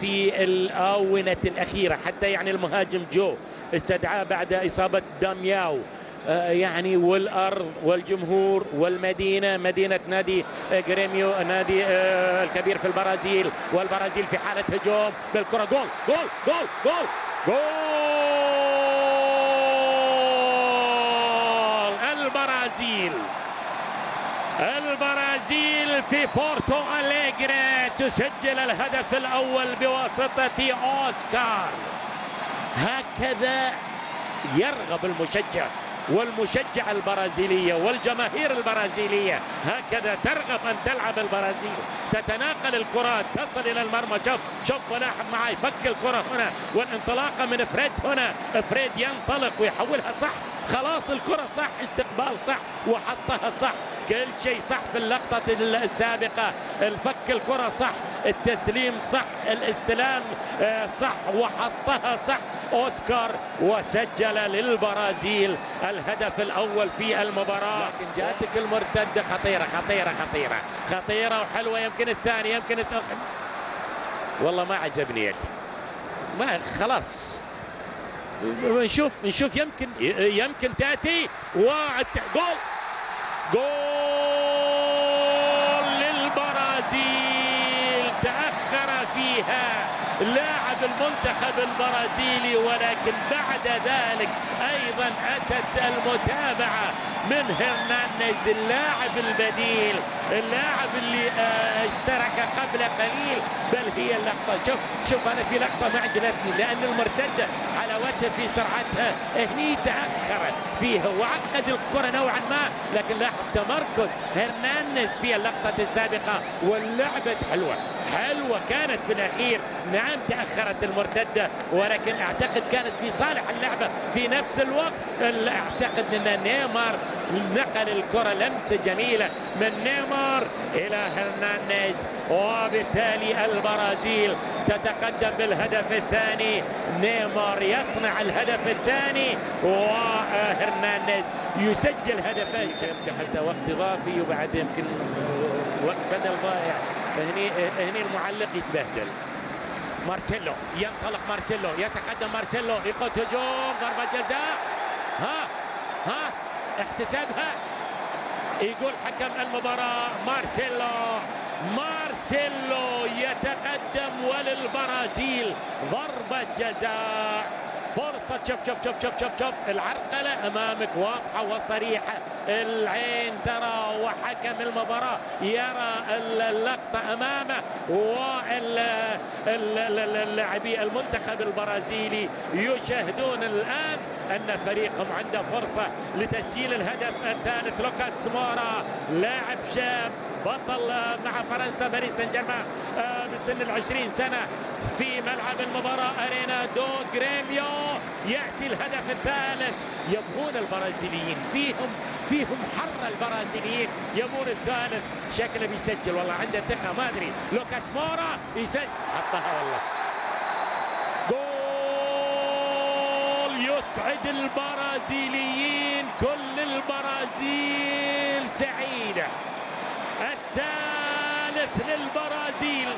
في الآونة الأخيرة حتى يعني المهاجم جو استدعاه بعد إصابة دامياو آه، يعني والأرض والجمهور والمدينة مدينة نادي جريميو نادي آه، الكبير في البرازيل. والبرازيل في حالة هجوم بالكرة. جول جول جول جول جول! البرازيل! البرازيل في بورتو أليغري تسجل الهدف الأول بواسطة أوسكار. هكذا يرغب المشجع والمشجع البرازيلية والجماهير البرازيلية. هكذا ترغب أن تلعب البرازيل. تتناقل الكرات تصل إلى المرمى. شوف شوف ولاحظ معي فك الكرة هنا. والانطلاقة من فريد هنا. فريد ينطلق ويحولها صح. خلاص الكرة صح استقبال صح وحطها صح. كل شيء صح في اللقطة السابقة. الفك الكرة صح التسليم صح الاستلام آه، صح وحطها صح. أوسكار وسجل للبرازيل الهدف الأول في المباراة. لكن جاتك المرتدة. خطيرة خطيرة خطيرة. خطيرة وحلوة. يمكن الثاني يمكن الثاني والله ما عجبني يا أخي. ما خلاص. نشوف نشوف. يمكن يمكن تأتي. جول. جول للبرازيل تأخر فيها لاعب المنتخب البرازيلي ولكن بعد ذلك أيضا أتت المتابعة من هرنانديز اللاعب البديل اللاعب اللي آه، اشترك قبل قليل. بل هي اللقطة شوف شوف أنا في لقطة ما عجبتني لأن المرتدة حلاوتها في سرعتها هني تأخرت فيها وعقد الكرة نوعا ما لكن لاحظ تمركز. هرنانديز في اللقطة السابقة واللعبة حلوة حلوة كانت في الأخير نعم تأخرت المرتدة ولكن أعتقد كانت في صالح اللعبة في نفس الوقت. أعتقد أن نيمار نقل الكرة لمسة جميلة من نيمار إلى هرنانديز وبالتالي البرازيل تتقدم بالهدف الثاني. نيمار يصنع الهدف الثاني وهرنانديز يسجل هدفين. حتى وقت إضافي وبعد يمكن وقت بدل ضايع. هني هني المعلق يتبهدل. مارسيلو ينطلق مارسيلو يتقدم مارسيلو يقود هجوم ضربة جزاء. ها ها احتسابها يقول حكم المباراة مارسيلو مارسيلو يتقدم وللبرازيل. ضربة جزاء. فرصة شوف شوف شوف شوف شوف. العرقلة أمامك واضحة وصريحة. العين ترى وحكم المباراة. يرى اللقطة أمامه واللاعبي المنتخب البرازيلي. يشاهدون الآن أن فريقهم عنده فرصة لتسجيل الهدف الثالث. لوكاس مورا لاعب شاب بطل مع فرنسا باريس سان جيرمان آه، بسن العشرين سنة في ملعب المباراة. أرينا دو جريميو يأتي الهدف الثالث. يبغون البرازيليين. فيهم فيهم حر البرازيليين. يبون الثالث. شكله بيسجل والله. عنده ثقة. ما أدري. لوكاس مورا يسجل. حطها والله. جول يسعد البرازيليين. كل البرازيل سعيدة. الثالث للبرازيل.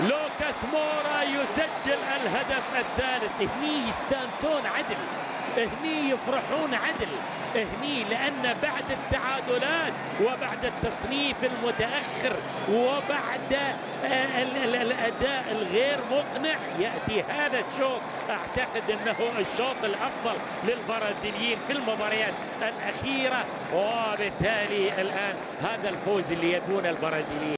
لوكاس مورا يسجل الهدف الثالث. هني يستانسون عدل. هني يفرحون عدل. هني لأن بعد التعادلات وبعد التصنيف المتأخر وبعد آه، الأداء الغير مقنع يأتي هذا الشوط. أعتقد أنه الشوط الأفضل للبرازيليين في المباريات الأخيرة. وبالتالي الآن هذا الفوز اللي يبون البرازيليين.